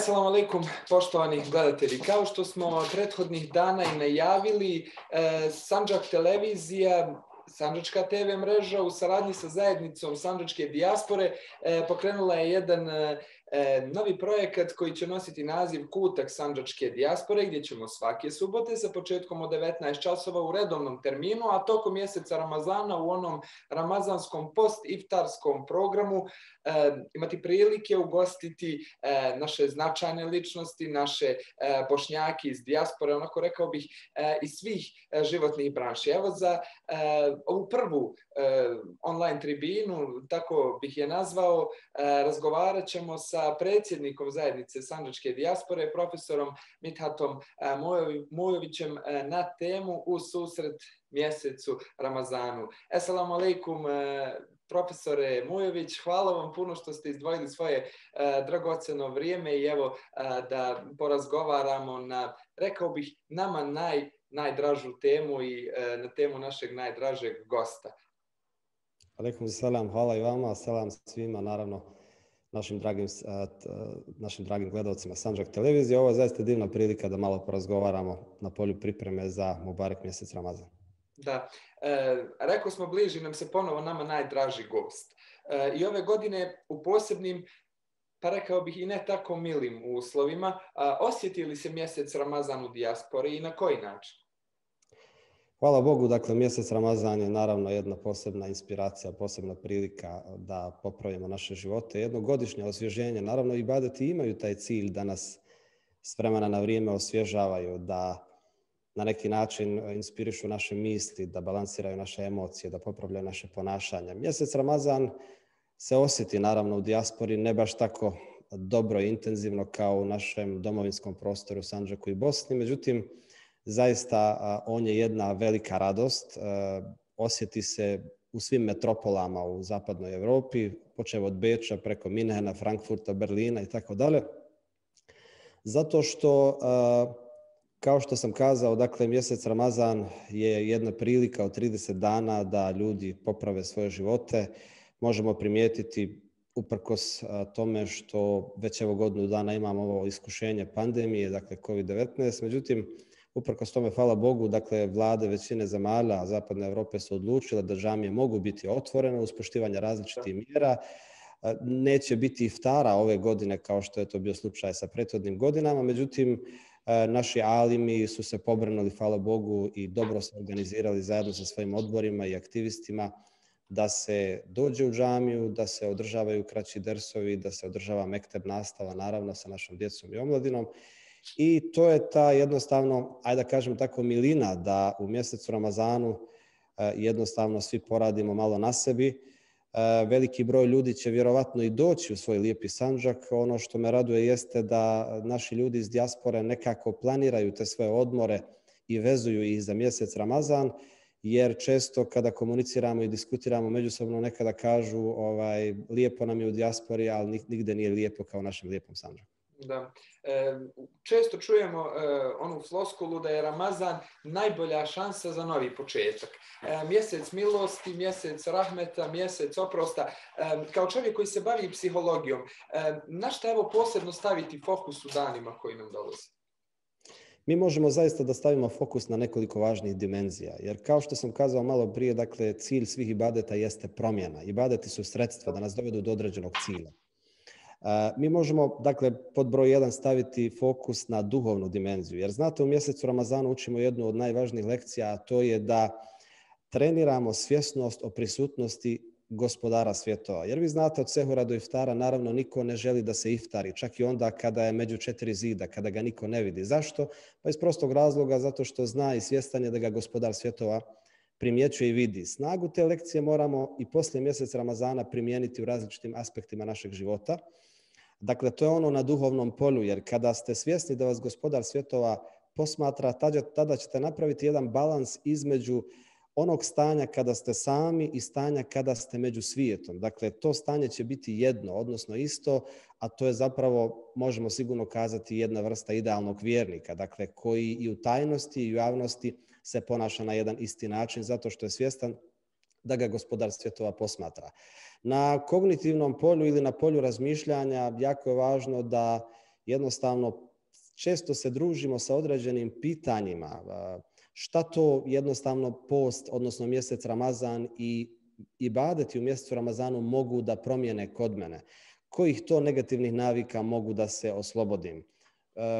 Assalamu alaikum, poštovani gledatelji. Kao što smo prethodnih dana i najavili, e, Sanđak televizija Sanđačka TV mreža u saradnji sa zajednicom Sanđačke dijaspore e, pokrenula je jedan e, novi projekat koji će nositi naziv Kutak Sanđačke dijaspore gdje ćemo svake subote sa početkom od 19 časova u redovnom terminu, a tokom mjeseca Ramazana u onom ramazanskom post-iftarskom programu e, imati prilike ugostiti e, naše značajne ličnosti, naše bošnjaki iz dijaspore, onako rekao bih iz svih životnih branši. Evo za ovu prvu online tribinu, tako bih je nazvao, razgovarat ćemo sa predsjednikom zajednice Sanđačke dijaspore, profesorom Mithatom e, Mujovićem e, na temu u susret mjesecu Ramazanu. Assalamu alaikum, e, profesore Mujović, hvala vam puno što ste izdvojili svoje dragoceno vrijeme i evo da porazgovaramo na, rekao bih, nama naj, najdražu temu i na temu našeg najdražeg gosta. Aleikum salam, hvala i vama, salam svima, naravno našim dragim, našim dragim gledalcima Sanđak televizije. Ovo je zaista divna prilika da malo porazgovaramo na polju pripreme za Mubarek mjesec Ramazan. Da, e, rekao smo bliži nam se ponovo nama najdraži gost. E, I ove godine u posebnim pa rekao bih i ne tako milim uslovima, osjetili se mjesec Ramazan u dijaspori i na koji način? Hvala Bogu, dakle mjesec Ramazan je naravno jedna posebna inspiracija, posebna prilika da popravimo naše živote. Jedno godišnje osvježenje, naravno i badeti imaju taj cilj da nas s vremena na vrijeme osvježavaju, da na neki način inspirišu naše misli, da balansiraju naše emocije, da popravljaju naše ponašanje. Mjesec Ramazan se osjeti naravno u dijaspori ne baš tako dobro i intenzivno kao u našem domovinskom prostoru Sanđaku i Bosni, međutim zaista on je jedna velika radost. Osjeti se u svim metropolama u zapadnoj Europi, počeo od Beča preko Minhena, Frankfurta, Berlina i tako dalje. Zato što, kao što sam kazao, dakle, mjesec Ramazan je jedna prilika od 30 dana da ljudi poprave svoje živote. Možemo primijetiti uprkos tome što već evo godinu dana imamo ovo iskušenje pandemije, dakle COVID-19. Međutim, Uprkos tome, hvala Bogu, dakle, vlade većine zemalja Zapadne Europe su odlučile da džamije mogu biti otvorene uz poštivanje različitih mjera. Neće biti iftara ove godine kao što je to bio slučaj sa prethodnim godinama, međutim, naši alimi su se pobrinuli, hvala Bogu, i dobro se organizirali zajedno sa svojim odborima i aktivistima da se dođe u džamiju, da se održavaju kraći dersovi, da se održava mekteb nastava, naravno, sa našom djecom i omladinom i to je ta jednostavno, ajde da kažem tako, milina da u mjesecu Ramazanu e, jednostavno svi poradimo malo na sebi. E, veliki broj ljudi će vjerovatno i doći u svoj lijepi sanđak. Ono što me raduje jeste da naši ljudi iz dijaspore nekako planiraju te svoje odmore i vezuju ih za mjesec Ramazan, jer često kada komuniciramo i diskutiramo međusobno nekada kažu ovaj, lijepo nam je u dijaspori, ali nigde nije lijepo kao našem lijepom sanđaku. Da. E, često čujemo e, onu floskulu da je Ramazan najbolja šansa za novi početak. E, mjesec milosti, mjesec rahmeta, mjesec oprosta. Kao čovjek koji se bavi psihologijom, na šta evo posebno staviti fokus u danima koji nam dolaze? Mi možemo zaista da stavimo fokus na nekoliko važnih dimenzija, jer kao što sam kazao malo prije, dakle, cilj svih ibadeta jeste promjena. Ibadeti su sredstva da nas dovedu do određenog cilja. Mi možemo, dakle, pod broj jedan staviti fokus na duhovnu dimenziju, jer znate, u mjesecu Ramazanu učimo jednu od najvažnijih lekcija, a to je da treniramo svjesnost o prisutnosti gospodara svjetova. Jer vi znate od sehura do iftara, naravno niko ne želi da se iftari, čak i onda kada je među četiri zida, kada ga niko ne vidi. Zašto? Pa iz prostog razloga, zato što zna i svjestan je da ga gospodar svjetova primjećuje i vidi. Snagu te lekcije moramo i poslije mjeseca Ramazana primijeniti u različitim aspektima našeg života. Dakle, to je ono na duhovnom polju, jer kada ste svjesni da vas gospodar svjetova posmatra, tada ćete napraviti jedan balans između onog stanja kada ste sami i stanja kada ste među svijetom. Dakle, to stanje će biti jedno, odnosno isto, a to je zapravo, možemo sigurno kazati, jedna vrsta idealnog vjernika, dakle, koji i u tajnosti i u javnosti se ponaša na jedan isti način, zato što je svjestan da ga gospodar svjetova posmatra. Na kognitivnom polju ili na polju razmišljanja jako je važno da jednostavno često se družimo sa određenim pitanjima. Šta to jednostavno post, odnosno mjesec Ramazan i ibadeti u mjesecu Ramazanu mogu da promijene kod mene? Kojih to negativnih navika mogu da se oslobodim?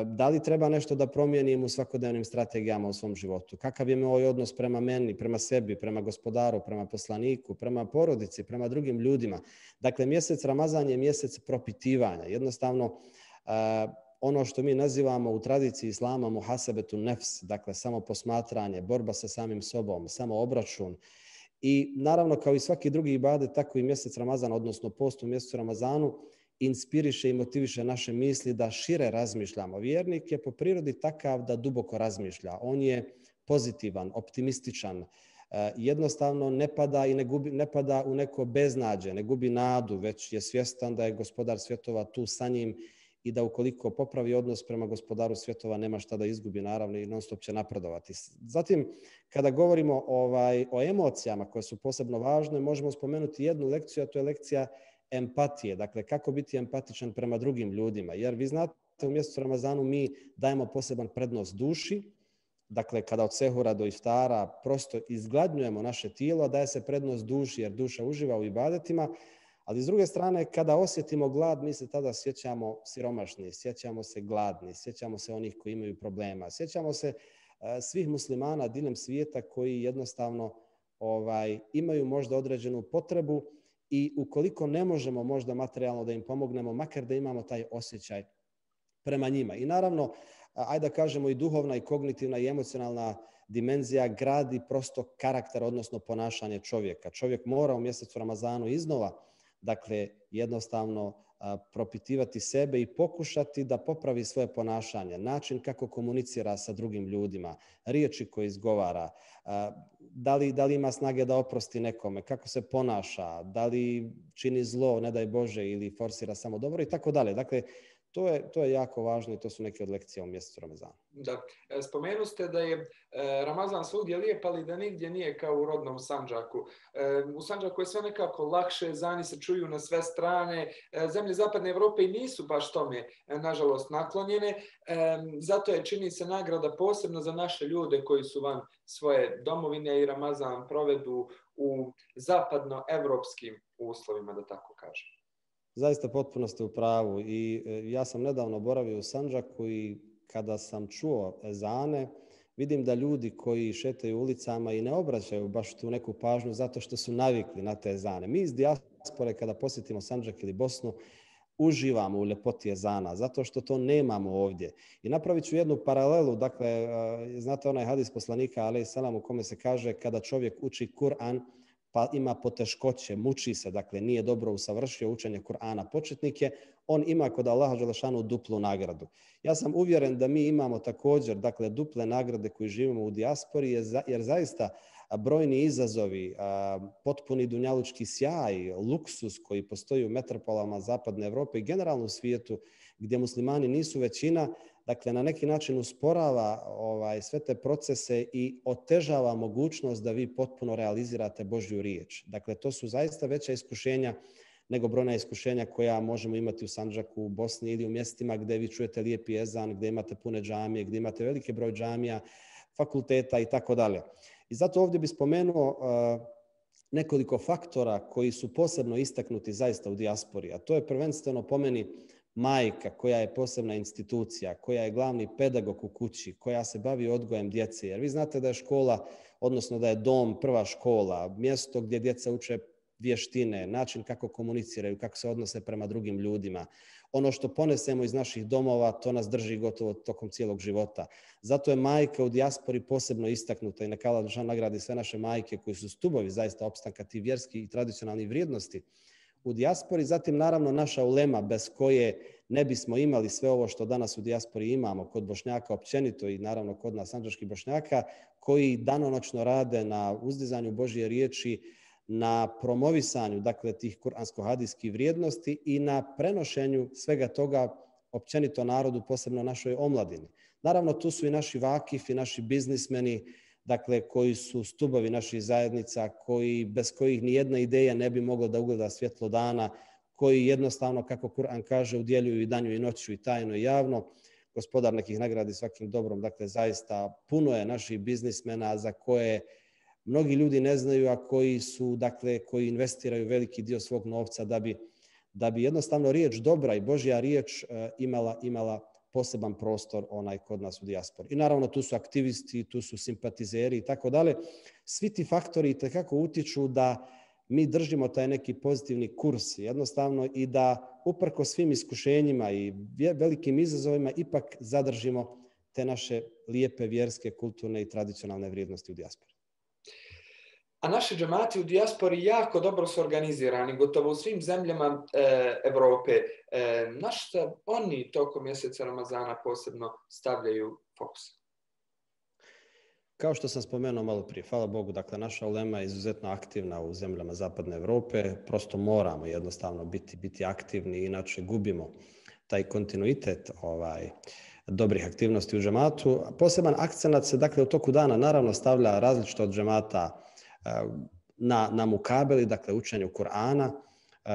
Da li treba nešto da promijenim u svakodnevnim strategijama u svom životu? Kakav je moj odnos prema meni, prema sebi, prema gospodaru, prema poslaniku, prema porodici, prema drugim ljudima? Dakle, mjesec Ramazan je mjesec propitivanja. Jednostavno, ono što mi nazivamo u tradiciji islama muhasabetu nefs, dakle samo posmatranje, borba sa samim sobom, samo obračun. I naravno kao i svaki drugi ibade, tako i mjesec Ramazana, odnosno post u mjesecu Ramazanu, inspiriše i motiviše naše misli da šire razmišljamo. Vjernik je po prirodi takav da duboko razmišlja. On je pozitivan, optimističan, e, jednostavno ne pada i ne, gubi, ne pada u neko beznađe, ne gubi nadu, već je svjestan da je gospodar svjetova tu sa njim i da ukoliko popravi odnos prema gospodaru svjetova nema šta da izgubi naravno i non stop će napredovati. Zatim, kada govorimo ovaj, o emocijama koje su posebno važne, možemo spomenuti jednu lekciju, a to je lekcija empatije. Dakle, kako biti empatičan prema drugim ljudima. Jer vi znate, u mjesecu Ramazanu mi dajemo poseban prednost duši, dakle kada od sehura do iftara prosto izgladnjujemo naše tijelo, daje se prednost duši jer duša uživa u ibadetima, ali s druge strane, kada osjetimo glad, mi se tada sjećamo siromašni, sjećamo se gladni, sjećamo se onih koji imaju problema, sjećamo se e, svih muslimana dilem svijeta koji jednostavno ovaj, imaju možda određenu potrebu i ukoliko ne možemo možda materijalno da im pomognemo, makar da imamo taj osjećaj prema njima. I naravno, ajde da kažemo i duhovna i kognitivna i emocionalna dimenzija gradi prosto karakter, odnosno ponašanje čovjeka. Čovjek mora u mjesecu Ramazanu iznova Dakle, jednostavno propitivati sebe i pokušati da popravi svoje ponašanje, način kako komunicira sa drugim ljudima, riječi koje izgovara, da li, da li ima snage da oprosti nekome, kako se ponaša, da li čini zlo, ne daj Bože, ili forsira samo dobro i tako dalje. Dakle, to je, to je jako važno i to su neke od lekcija u mjesecu Ramazana. Da. E, spomenu ste da je e, Ramazan svugdje lijep, ali da nigdje nije kao u rodnom Sanđaku. E, u Sanđaku je sve nekako lakše, zani se čuju na sve strane. Zemlje Zapadne Evrope i nisu baš tome, nažalost, naklonjene. Zato je, čini se, nagrada posebno za naše ljude koji su van svoje domovine i Ramazan provedu u zapadnoevropskim uslovima, da tako kažem. Zaista potpuno ste u pravu i e, ja sam nedavno boravio u Sanđaku i kada sam čuo ezane, vidim da ljudi koji šetaju ulicama i ne obraćaju baš tu neku pažnju zato što su navikli na te ezane. Mi iz dijaspore kada posjetimo Sanđak ili Bosnu, uživamo u ljepoti ezana, zato što to nemamo ovdje. I napravit ću jednu paralelu, dakle, e, znate onaj hadis poslanika, ali salam u kome se kaže kada čovjek uči Kur'an, pa ima poteškoće, muči se, dakle nije dobro usavršio učenje Kur'ana početnike, on ima kod Allaha Đelešanu duplu nagradu. Ja sam uvjeren da mi imamo također dakle, duple nagrade koji živimo u dijaspori, jer zaista brojni izazovi, potpuni dunjalučki sjaj, luksus koji postoji u metropolama Zapadne Europe i generalno u svijetu gdje muslimani nisu većina, dakle na neki način usporava ovaj, sve te procese i otežava mogućnost da vi potpuno realizirate Božju riječ. Dakle, to su zaista veća iskušenja nego brojna iskušenja koja možemo imati u Sanđaku, u Bosni ili u mjestima gdje vi čujete lijepi jezan, gdje imate pune džamije, gdje imate veliki broj džamija, fakulteta i tako dalje. I zato ovdje bih spomenuo uh, nekoliko faktora koji su posebno istaknuti zaista u dijaspori, a to je prvenstveno po meni majka koja je posebna institucija, koja je glavni pedagog u kući, koja se bavi odgojem djece. Jer vi znate da je škola, odnosno da je dom prva škola, mjesto gdje djeca uče vještine, način kako komuniciraju, kako se odnose prema drugim ljudima. Ono što ponesemo iz naših domova, to nas drži gotovo tokom cijelog života. Zato je majka u dijaspori posebno istaknuta i neka Allah nagradi sve naše majke koji su stubovi zaista opstanka ti vjerski i tradicionalni vrijednosti u dijaspori, zatim naravno naša ulema bez koje ne bismo imali sve ovo što danas u dijaspori imamo kod Bošnjaka općenito i naravno kod nas sanđaških Bošnjaka koji danonoćno rade na uzdizanju Božje riječi, na promovisanju dakle tih kuransko-hadijskih vrijednosti i na prenošenju svega toga općenito narodu, posebno našoj omladini. Naravno, tu su i naši vakifi, naši biznismeni, dakle koji su stubovi naših zajednica, koji, bez kojih ni jedna ideja ne bi mogla da ugleda svjetlo dana, koji jednostavno, kako Kur'an kaže, udjeljuju i danju i noću i tajno i javno. Gospodar nekih nagradi svakim dobrom. Dakle, zaista puno je naših biznismena za koje mnogi ljudi ne znaju, a koji su, dakle, koji investiraju veliki dio svog novca da bi, da bi jednostavno riječ dobra i Božja riječ e, imala, imala poseban prostor onaj kod nas u dijaspori. I naravno tu su aktivisti, tu su simpatizeri i tako dalje. Svi ti faktori tekako utiču da mi držimo taj neki pozitivni kurs jednostavno i da uprko svim iskušenjima i velikim izazovima ipak zadržimo te naše lijepe vjerske, kulturne i tradicionalne vrijednosti u dijaspori. A naši džemati u dijaspori jako dobro su organizirani, gotovo u svim zemljama e, Europe. E, na oni tokom mjeseca Ramazana posebno stavljaju fokus? Kao što sam spomenuo malo prije, hvala Bogu, dakle naša ulema je izuzetno aktivna u zemljama Zapadne Europe, prosto moramo jednostavno biti, biti aktivni, inače gubimo taj kontinuitet ovaj, dobrih aktivnosti u džematu. Poseban akcenat se dakle u toku dana naravno stavlja različito od džemata na, na mukabeli, dakle učenju Kur'ana,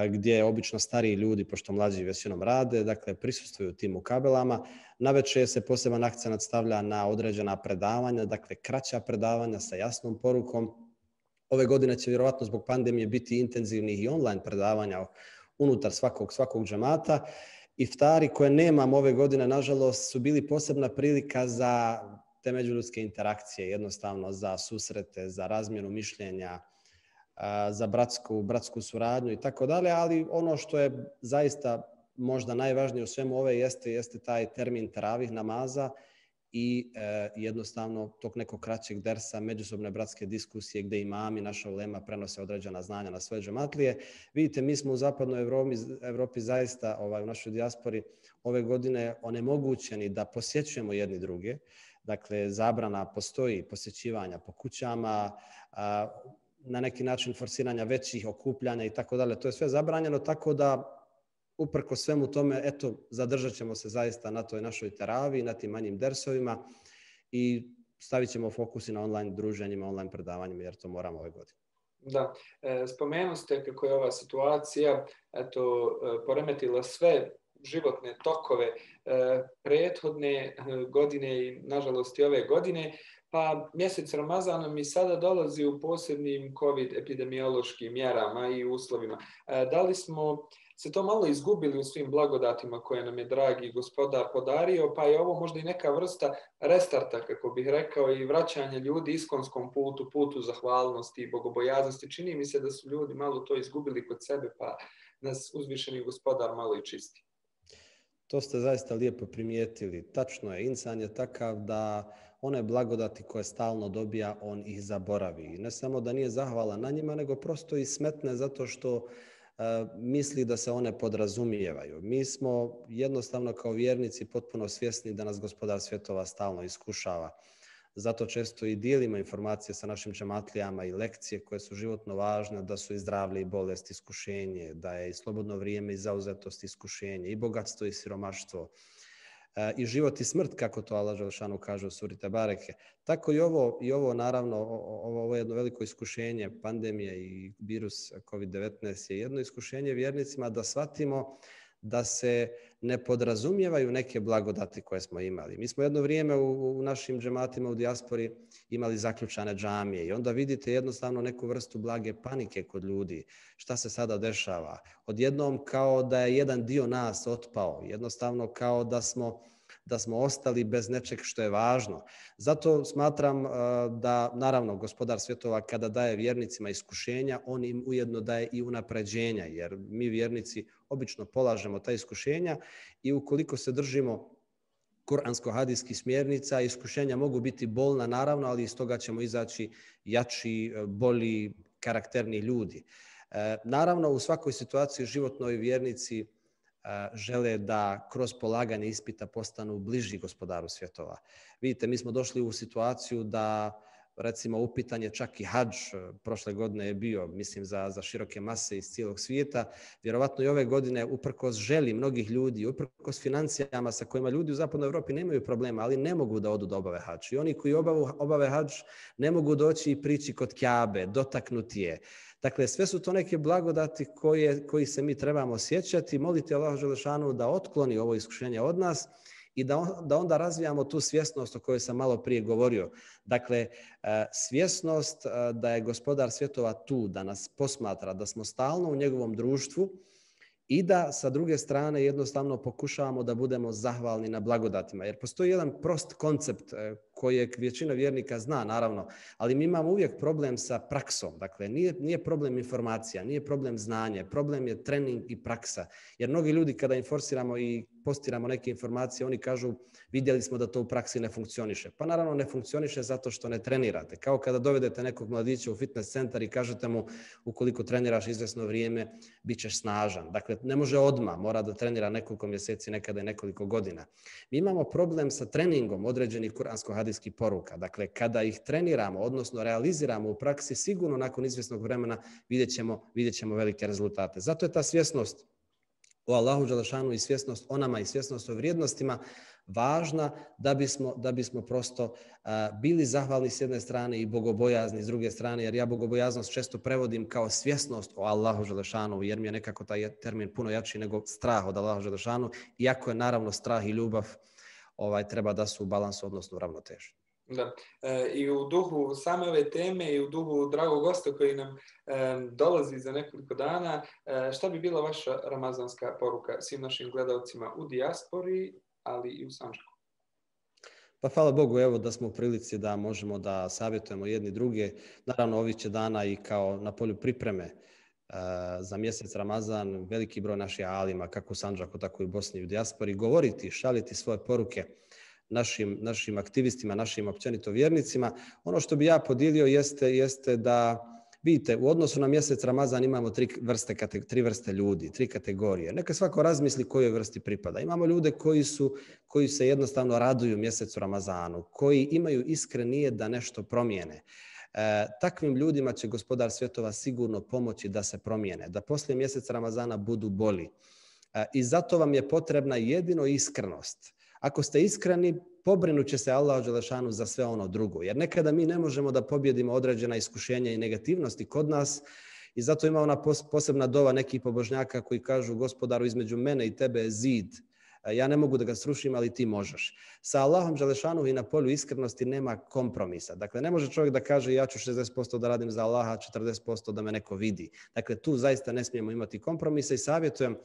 gdje obično stariji ljudi, pošto mlađi većinom rade, dakle prisustvuju tim ukabelama. Naveče se poseban akcent stavlja na određena predavanja, dakle kraća predavanja sa jasnom porukom. Ove godine će vjerovatno zbog pandemije biti intenzivnih i online predavanja unutar svakog, svakog džemata. Iftari koje nemam ove godine, nažalost, su bili posebna prilika za te međuljudske interakcije, jednostavno za susrete, za razmjenu mišljenja, za bratsku, bratsku suradnju i tako dalje, ali ono što je zaista možda najvažnije u svemu ove jeste, jeste taj termin teravih namaza i e, jednostavno tog nekog kraćeg dersa, međusobne bratske diskusije gdje imami, naša ulema prenose određena znanja na svoje džematlije. Vidite, mi smo u zapadnoj Evropi, Evropi zaista ovaj, u našoj dijaspori ove godine onemogućeni da posjećujemo jedni druge. Dakle, zabrana postoji posjećivanja po kućama, na neki način forsiranja većih okupljanja i tako dalje. To je sve zabranjeno, tako da uprko svemu tome, eto, zadržat ćemo se zaista na toj našoj teravi, na tim manjim dersovima i stavit ćemo fokus i na online druženjima, online predavanjima, jer to moramo ove godine. Da, e, spomenuli ste kako je ova situacija eto, e, poremetila sve životne tokove e, prethodne godine i nažalost i ove godine. Pa mjesec Ramazana mi sada dolazi u posebnim COVID epidemiološkim mjerama i uslovima. E, da li smo se to malo izgubili u svim blagodatima koje nam je dragi gospodar podario, pa je ovo možda i neka vrsta restarta, kako bih rekao, i vraćanja ljudi iskonskom putu, putu zahvalnosti i bogobojaznosti. Čini mi se da su ljudi malo to izgubili kod sebe, pa nas uzvišeni gospodar malo i čisti. To ste zaista lijepo primijetili. Tačno je, insan je takav da one blagodati koje stalno dobija, on ih zaboravi. Ne samo da nije zahvalan na njima, nego prosto i smetne zato što e, misli da se one podrazumijevaju. Mi smo jednostavno kao vjernici potpuno svjesni da nas gospodar svjetova stalno iskušava. Zato često i dijelimo informacije sa našim džematlijama i lekcije koje su životno važne, da su i zdravlje i bolest iskušenje, da je i slobodno vrijeme i zauzetost iskušenje, i bogatstvo i siromaštvo, e, i život i smrt, kako to Allah Želšanu kaže u suri Bareke. Tako i ovo, i ovo naravno, ovo, ovo jedno veliko iskušenje, pandemije i virus COVID-19 je jedno iskušenje vjernicima da shvatimo da se ne podrazumijevaju neke blagodati koje smo imali. Mi smo jedno vrijeme u, našim džematima u dijaspori imali zaključane džamije i onda vidite jednostavno neku vrstu blage panike kod ljudi. Šta se sada dešava? Odjednom kao da je jedan dio nas otpao. Jednostavno kao da smo da smo ostali bez nečeg što je važno. Zato smatram uh, da, naravno, gospodar svjetova kada daje vjernicima iskušenja, on im ujedno daje i unapređenja, jer mi vjernici obično polažemo ta iskušenja i ukoliko se držimo kuransko-hadijskih smjernica, iskušenja mogu biti bolna, naravno, ali iz toga ćemo izaći jači, bolji, karakterni ljudi. Uh, naravno, u svakoj situaciji životnoj vjernici žele da kroz polaganje ispita postanu bliži gospodaru svjetova. Vidite, mi smo došli u situaciju da recimo upitan je čak i hađ, prošle godine je bio, mislim, za, za široke mase iz cijelog svijeta. Vjerovatno i ove godine, uprkos želi mnogih ljudi, uprkos financijama sa kojima ljudi u zapadnoj Europi nemaju problema, ali ne mogu da odu da obave hađ. I oni koji obavu, obave hađ ne mogu doći i prići kod Kjabe, dotaknuti je. Dakle, sve su to neke blagodati koje, koji se mi trebamo osjećati, moliti Allah Želešanu da otkloni ovo iskušenje od nas i da, da onda razvijamo tu svjesnost o kojoj sam malo prije govorio. Dakle, e, svjesnost e, da je gospodar svjetova tu, da nas posmatra, da smo stalno u njegovom društvu, i da sa druge strane jednostavno pokušavamo da budemo zahvalni na blagodatima. Jer postoji jedan prost koncept e, kojeg većina vjernika zna, naravno, ali mi imamo uvijek problem sa praksom. Dakle, nije, nije problem informacija, nije problem znanje, problem je trening i praksa. Jer mnogi ljudi kada inforsiramo i postiramo neke informacije, oni kažu vidjeli smo da to u praksi ne funkcioniše. Pa naravno ne funkcioniše zato što ne trenirate. Kao kada dovedete nekog mladića u fitness centar i kažete mu ukoliko treniraš izvesno vrijeme, bit ćeš snažan. Dakle, ne može odmah, mora da trenira nekoliko mjeseci, nekada i nekoliko godina. Mi imamo problem sa treningom određenih kuransko-hadijskih poruka. Dakle, kada ih treniramo, odnosno realiziramo u praksi, sigurno nakon izvjesnog vremena vidjet ćemo, vidjet ćemo velike rezultate. Zato je ta svjesnost o Allahu Đalešanu i svjesnost o nama i svjesnost o vrijednostima važna da bismo, da bismo prosto bili zahvalni s jedne strane i bogobojazni s druge strane, jer ja bogobojaznost često prevodim kao svjesnost o Allahu Želešanu, jer mi je nekako taj termin puno jači nego strah od Allahu Želešanu, iako je naravno strah i ljubav ovaj, treba da su u balansu, odnosno u ravnoteži. Da. E, I u duhu same ove teme i u duhu dragog gosta koji nam e, dolazi za nekoliko dana, e, šta bi bila vaša ramazanska poruka svim našim gledalcima u dijaspori, ali i u Sančku? Pa hvala Bogu evo da smo u prilici da možemo da savjetujemo jedni druge. Naravno ovih će dana i kao na polju pripreme za mjesec Ramazan veliki broj naših alima kako u Sanđaku tako i u Bosni i u dijaspori govoriti, šaliti svoje poruke našim, našim aktivistima, našim općenito vjernicima. Ono što bi ja podijelio jeste, jeste da vidite, u odnosu na mjesec Ramazan imamo tri vrste, tri vrste ljudi, tri kategorije. Neka svako razmisli kojoj vrsti pripada. Imamo ljude koji, su, koji se jednostavno raduju mjesecu Ramazanu, koji imaju iskrenije da nešto promijene. E, takvim ljudima će gospodar svjetova sigurno pomoći da se promijene, da poslije mjeseca Ramazana budu boli. E, I zato vam je potrebna jedino iskrenost. Ako ste iskreni, pobrinut će se Allah Đelešanu za sve ono drugo. Jer nekada mi ne možemo da pobjedimo određena iskušenja i negativnosti kod nas i zato ima ona posebna dova nekih pobožnjaka koji kažu gospodaru između mene i tebe je zid. Ja ne mogu da ga srušim, ali ti možeš. Sa Allahom Đelešanu i na polju iskrenosti nema kompromisa. Dakle, ne može čovjek da kaže ja ću 60% da radim za Allaha, 40% da me neko vidi. Dakle, tu zaista ne smijemo imati kompromisa i savjetujem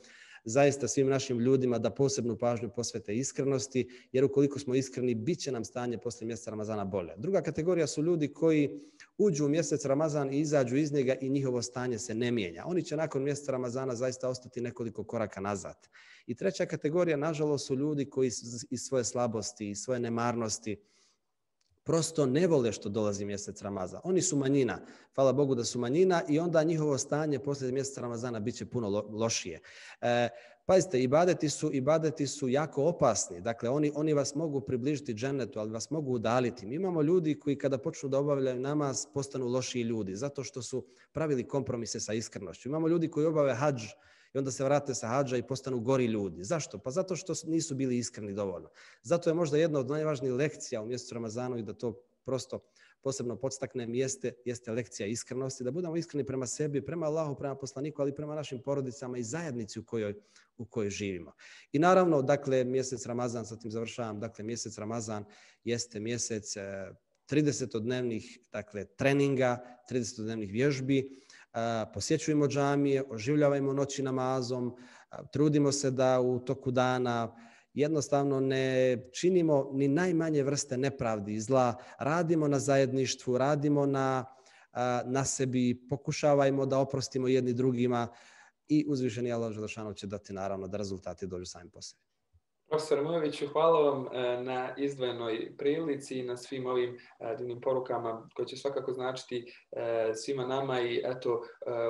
zaista svim našim ljudima da posebnu pažnju posvete iskrenosti, jer ukoliko smo iskreni, bit će nam stanje poslije mjeseca Ramazana bolje. Druga kategorija su ljudi koji uđu u mjesec Ramazan i izađu iz njega i njihovo stanje se ne mijenja. Oni će nakon mjeseca Ramazana zaista ostati nekoliko koraka nazad. I treća kategorija, nažalost, su ljudi koji iz svoje slabosti, iz svoje nemarnosti, prosto ne vole što dolazi mjesec Ramazana. Oni su manjina. Hvala Bogu da su manjina i onda njihovo stanje poslije mjeseca Ramazana bit će puno lošije. E, pazite, ibadeti su, ibadeti su jako opasni. Dakle, oni, oni vas mogu približiti džennetu, ali vas mogu udaliti. Mi imamo ljudi koji kada počnu da obavljaju namaz postanu lošiji ljudi, zato što su pravili kompromise sa iskrenošću. Imamo ljudi koji obave hađ, i onda se vrate sa hađa i postanu gori ljudi. Zašto? Pa zato što nisu bili iskreni dovoljno. Zato je možda jedna od najvažnijih lekcija u mjesecu Ramazanu i da to prosto posebno podstaknem jeste, jeste lekcija iskrenosti, da budemo iskreni prema sebi, prema Allahu, prema poslaniku, ali prema našim porodicama i zajednici u kojoj, u kojoj živimo. I naravno, dakle, mjesec Ramazan, sa tim završavam, dakle, mjesec Ramazan jeste mjesec 30-dnevnih eh, dakle, treninga, 30-dnevnih vježbi, posjećujemo džamije, oživljavajmo noći namazom, trudimo se da u toku dana jednostavno ne činimo ni najmanje vrste nepravdi i zla, radimo na zajedništvu, radimo na, na sebi, pokušavajmo da oprostimo jedni drugima i uzvišeni Allah Želešanu će dati naravno da rezultati dođu sami po sebi. Profesor Mujoviću, hvala vam e, na izdvojenoj prilici i na svim ovim e, divnim porukama koje će svakako značiti e, svima nama i eto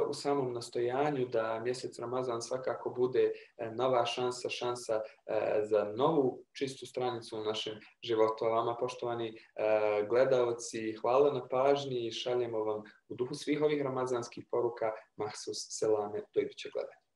u samom nastojanju da mjesec Ramazan svakako bude nova šansa, šansa za novu čistu stranicu u našem životu. Vama, poštovani gledalci, hvala na pažnji i šaljemo vam u duhu svih ovih ramazanskih poruka Mahsus Selame do idućeg gledanja.